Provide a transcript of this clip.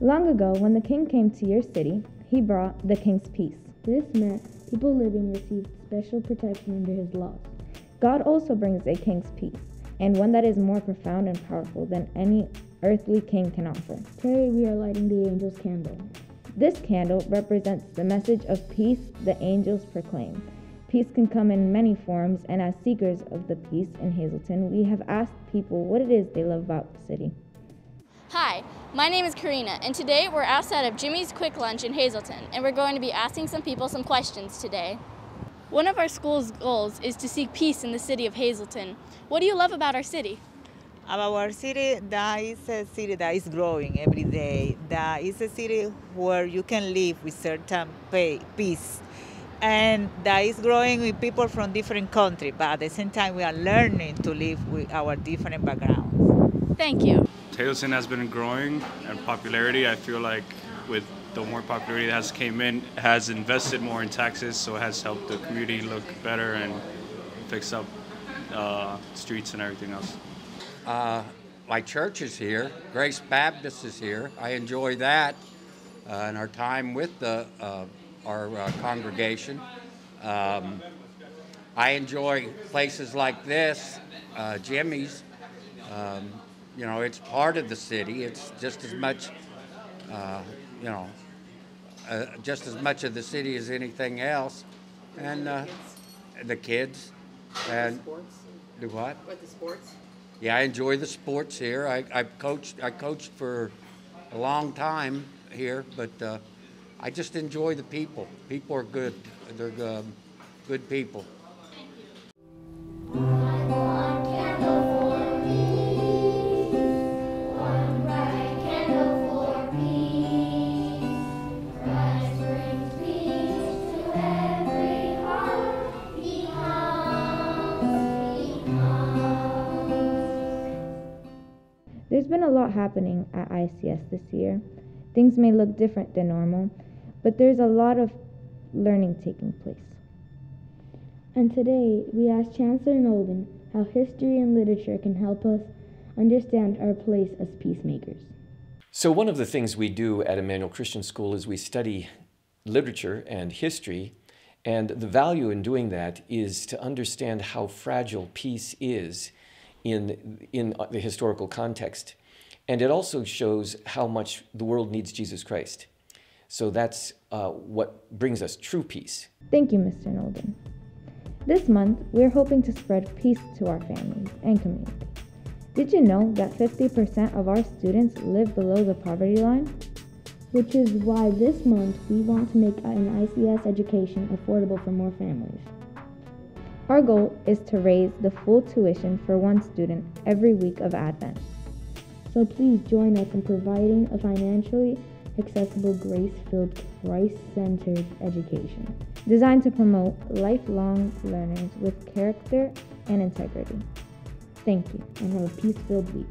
Long ago, when the king came to your city, he brought the king's peace. This meant people living received special protection under his laws. God also brings a king's peace, and one that is more profound and powerful than any earthly king can offer. Today we are lighting the angel's candle. This candle represents the message of peace the angels proclaim. Peace can come in many forms, and as seekers of the peace in Hazleton, we have asked people what it is they love about the city. Hi, my name is Karina, and today we're outside of Jimmy's Quick Lunch in Hazleton, and we're going to be asking some people some questions today. One of our school's goals is to seek peace in the city of Hazleton. What do you love about our city? About our city, that is a city that is growing every day. That is a city where you can live with certain pay, peace and that is growing with people from different countries, but at the same time we are learning to live with our different backgrounds. Thank you. Hazleton has been growing in popularity. I feel like with the more popularity that has came in, has invested more in taxes, so it has helped the community look better and fix up uh, streets and everything else. Uh, my church is here. Grace Baptist is here. I enjoy that uh, and our time with the uh, our uh, congregation. Um, I enjoy places like this, uh, Jimmy's. Um, you know, it's part of the city. It's just as much, uh, you know, uh, just as much of the city as anything else. And uh, the kids. And sports? do what? What the sports? Yeah, I enjoy the sports here. I, I coached. I coached for a long time here, but uh, I just enjoy the people. People are good. They're um, good people. Been a lot happening at ICS this year. Things may look different than normal, but there's a lot of learning taking place. And today we ask Chancellor Nolden how history and literature can help us understand our place as peacemakers. So, one of the things we do at Immanuel Christian School is we study literature and history, and the value in doing that is to understand how fragile peace is in, in the historical context. And it also shows how much the world needs Jesus Christ. So that's uh, what brings us true peace. Thank you, Mr. Nolden. This month, we're hoping to spread peace to our families and community. Did you know that 50% of our students live below the poverty line? Which is why this month we want to make an ICS education affordable for more families. Our goal is to raise the full tuition for one student every week of Advent. So please join us in providing a financially accessible, grace filled, Christ centered education. Designed to promote lifelong learners with character and integrity. Thank you and have a peace filled week.